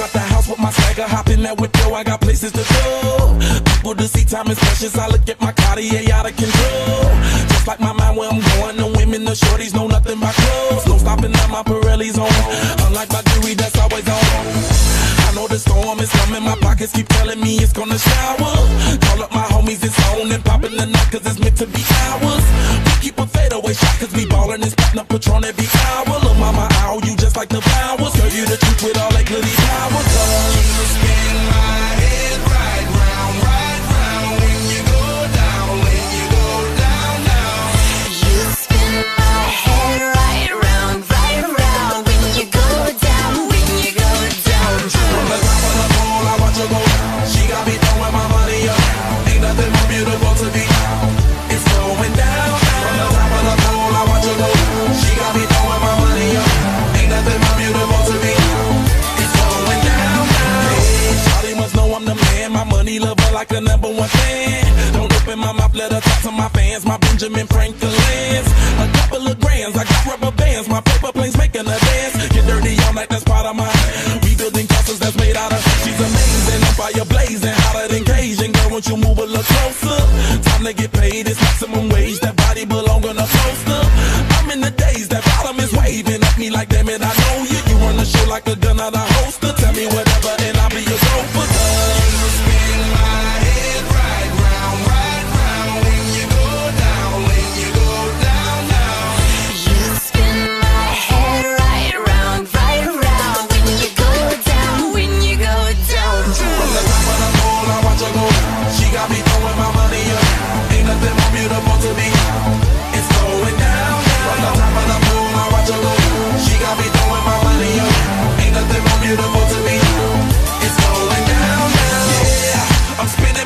off with my swagger, hop in that yo, I got places to go. People to see, time is precious. I look at my Cartier out of control. Just like my mind where I'm going, the women, the shorties know nothing but clothes. No stopping at my Pirelli's on. Unlike my jewelry, that's always on. I know the storm is coming, my pockets keep telling me it's gonna shower. Call up my homies, it's on and popping the night, cause it's meant to be ours. Cause we ballin' and spittin' up Patron every hour. Look, mama, ow, you just like the flowers. Girl, you the truth with all that glitty power. Cause My money lover like the number one fan. Don't open my mouth, let her talk to my fans. My Benjamin Franklin's. A couple of grands, I got rubber bands. My paper planes making a dance. Get dirty all night, that's part of my rebuilding castles that's made out of. She's amazing, fire blazing, hotter than Cajun. Girl, won't you move a little closer? Time to get paid, it's maximum wage. That body belong on a poster. I'm in the days, that bottom is waving at me like, damn it, I know you. You run the show like a gun out of holster. Tell me what